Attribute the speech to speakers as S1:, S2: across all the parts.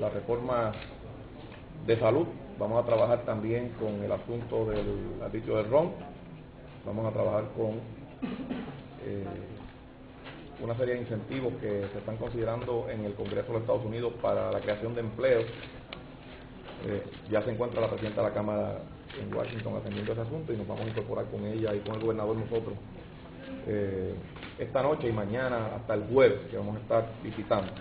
S1: la reforma de salud, vamos a trabajar también con el asunto del arbitrio del RON, vamos a trabajar con eh, una serie de incentivos que se están considerando en el Congreso de los Estados Unidos para la creación de empleo. Eh, ya se encuentra la presidenta de la Cámara en Washington atendiendo ese asunto y nos vamos a incorporar con ella y con el gobernador nosotros eh, esta noche y mañana hasta el jueves que vamos a estar visitando.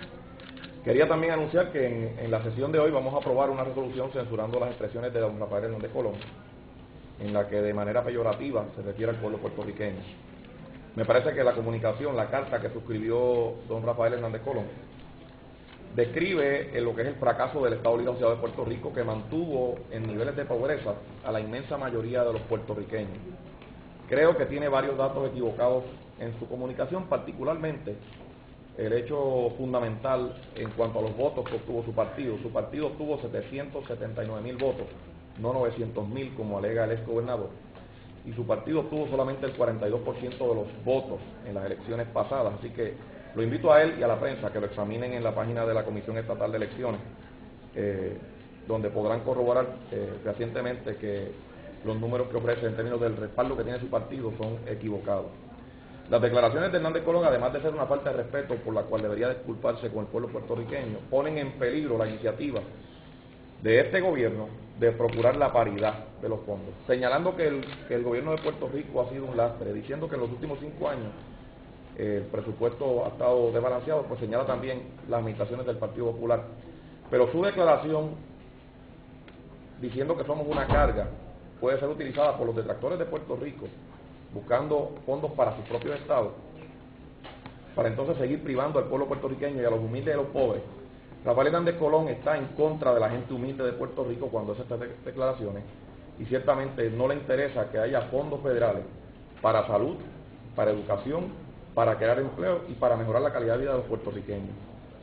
S1: Quería también anunciar que en, la sesión de hoy vamos a aprobar una resolución censurando las expresiones de don Rafael Hernández Colón, en la que de manera peyorativa se refiere al pueblo puertorriqueño. Me parece que la comunicación, la carta que suscribió don Rafael Hernández Colón, describe lo que es el fracaso del Estado Libre Asociado de Puerto Rico que mantuvo en niveles de pobreza a la inmensa mayoría de los puertorriqueños. Creo que tiene varios datos equivocados en su comunicación, particularmente el hecho fundamental en cuanto a los votos que obtuvo su partido. Su partido obtuvo 779 mil votos, no 900 mil como alega el ex gobernador. Y su partido obtuvo solamente el 42% de los votos en las elecciones pasadas. Así que lo invito a él y a la prensa que lo examinen en la página de la Comisión Estatal de Elecciones, eh, donde podrán corroborar eh, recientemente que los números que ofrece en términos del respaldo que tiene su partido son equivocados. Las declaraciones de Hernández Colón, además de ser una falta de respeto por la cual debería disculparse con el pueblo puertorriqueño, ponen en peligro la iniciativa de este gobierno de procurar la paridad de los fondos, señalando que el, que el gobierno de Puerto Rico ha sido un lastre, diciendo que en los últimos cinco años el presupuesto ha estado desbalanceado, pues señala también las administraciones del Partido Popular. Pero su declaración, diciendo que somos una carga, puede ser utilizada por los detractores de Puerto Rico, buscando fondos para sus propios estados, para entonces seguir privando al pueblo puertorriqueño y a los humildes y a los pobres. Rafael Hernández Colón está en contra de la gente humilde de Puerto Rico cuando hace estas declaraciones y ciertamente no le interesa que haya fondos federales para salud, para educación para crear empleo y para mejorar la calidad de vida de los puertorriqueños.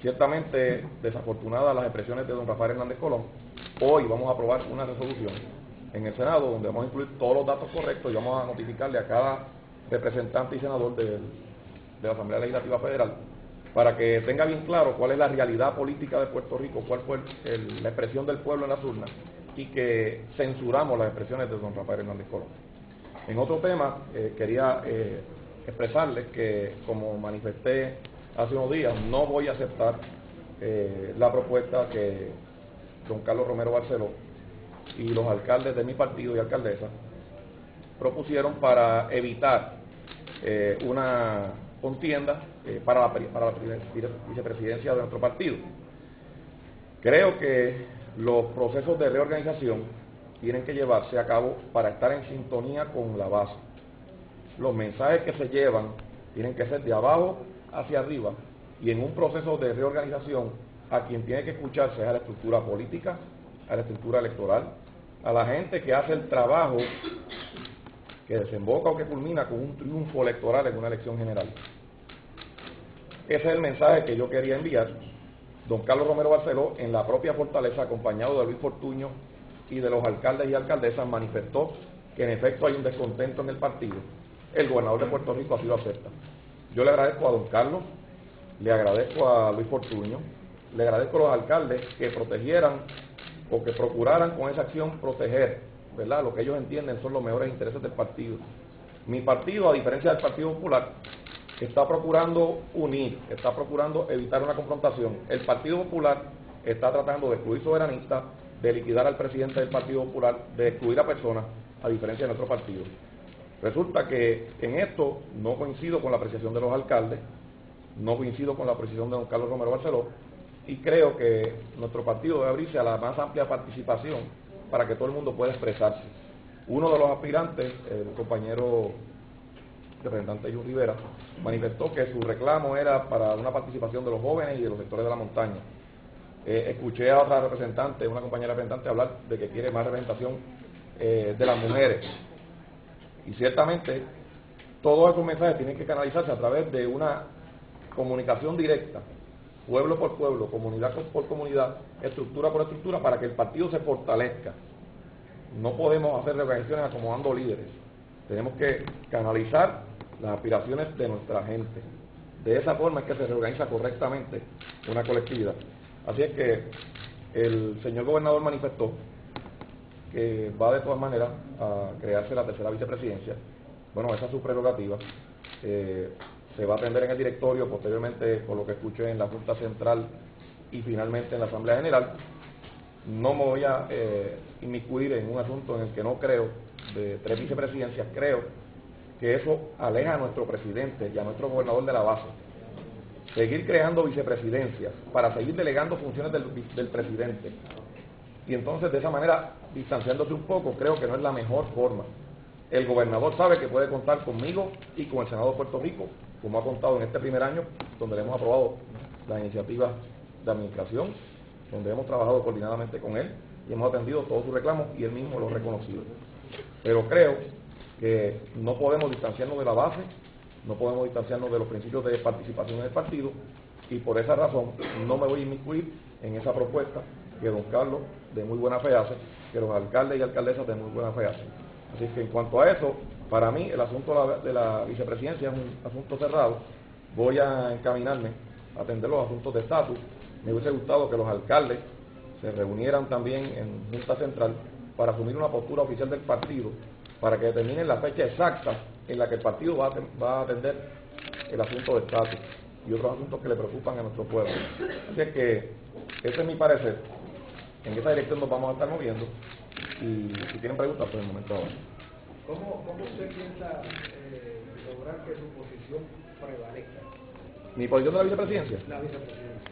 S1: Ciertamente desafortunadas las expresiones de don Rafael Hernández Colón. Hoy vamos a aprobar una resolución en el Senado donde vamos a incluir todos los datos correctos y vamos a notificarle a cada representante y senador de, la Asamblea Legislativa Federal para que tenga bien claro cuál es la realidad política de Puerto Rico, cuál fue la expresión del pueblo en las urnas y que censuramos las expresiones de don Rafael Hernández Colón. En otro tema, eh, quería eh, expresarles que, como manifesté hace unos días, no voy a aceptar eh, la propuesta que don Carlos Romero Barceló y los alcaldes de mi partido y alcaldesa propusieron para evitar eh, una contienda eh, para, la, para la vicepresidencia de nuestro partido. Creo que los procesos de reorganización tienen que llevarse a cabo para estar en sintonía con la base los mensajes que se llevan tienen que ser de abajo hacia arriba y en un proceso de reorganización a quien tiene que escucharse es a la estructura política, a la estructura electoral, a la gente que hace el trabajo que desemboca o que culmina con un triunfo electoral en una elección general. Ese es el mensaje que yo quería enviar. Don Carlos Romero Barceló, en la propia fortaleza, acompañado de Luis Fortuño y de los alcaldes y alcaldesas, manifestó que en efecto hay un descontento en el partido el gobernador de Puerto Rico así lo acepta. Yo le agradezco a don Carlos, le agradezco a Luis Fortuño, le agradezco a los alcaldes que protegieran o que procuraran con esa acción proteger, ¿verdad? Lo que ellos entienden son los mejores intereses del partido. Mi partido, a diferencia del Partido Popular, está procurando unir, está procurando evitar una confrontación. El Partido Popular está tratando de excluir soberanistas, de liquidar al presidente del Partido Popular, de excluir a personas, a diferencia de nuestro partido. Resulta que en esto no coincido con la apreciación de los alcaldes, no coincido con la apreciación de don Carlos Romero Barceló y creo que nuestro partido debe abrirse a la más amplia participación para que todo el mundo pueda expresarse. Uno de los aspirantes, el compañero representante Jun Rivera, manifestó que su reclamo era para una participación de los jóvenes y de los sectores de la montaña. Eh, escuché a otra representante, una compañera representante, hablar de que quiere más representación eh, de las mujeres. Y ciertamente todos esos mensajes tienen que canalizarse a través de una comunicación directa, pueblo por pueblo, comunidad por comunidad, estructura por estructura, para que el partido se fortalezca. No podemos hacer reorganizaciones acomodando líderes. Tenemos que canalizar las aspiraciones de nuestra gente. De esa forma es que se reorganiza correctamente una colectividad. Así es que El señor gobernador manifestó que va de todas maneras a crearse la tercera vicepresidencia. Bueno, esa es su prerrogativa. Eh, se va a atender en el directorio, posteriormente, por lo que escuché en la Junta Central y finalmente en la Asamblea General. No me voy a eh, inmiscuir en un asunto en el que no creo, de tres vicepresidencias, creo que eso aleja a nuestro presidente y a nuestro gobernador de la base. Seguir creando vicepresidencias para seguir delegando funciones del, del presidente y entonces de esa manera, distanciándose un poco, creo que no es la mejor forma. El gobernador sabe que puede contar conmigo y con el Senado de Puerto Rico, como ha contado en este primer año, donde le hemos aprobado la iniciativa de administración, donde hemos trabajado coordinadamente con él y hemos atendido todos sus reclamos y él mismo lo ha reconocido. Pero creo que no podemos distanciarnos de la base, no podemos distanciarnos de los principios de participación en el partido y por esa razón no me voy a inmiscuir en esa propuesta que don Carlos de muy buena fe hace, que los alcaldes y alcaldesas de muy buena fe hacen. Así que en cuanto a eso, para mí el asunto de la vicepresidencia es un asunto cerrado. Voy a encaminarme a atender los asuntos de estatus. Me hubiese gustado que los alcaldes se reunieran también en Junta Central para asumir una postura oficial del partido para que determinen la fecha exacta en la que el partido va a, atender el asunto de estatus y otros asuntos que le preocupan a nuestro pueblo. Así que ese es mi parecer en esa dirección nos vamos a estar moviendo y si tienen preguntas, pues el momento ahora.
S2: ¿Cómo, ¿Cómo usted piensa eh, lograr que su posición prevalezca?
S1: ¿Mi posición de la vicepresidencia?
S2: La vicepresidencia.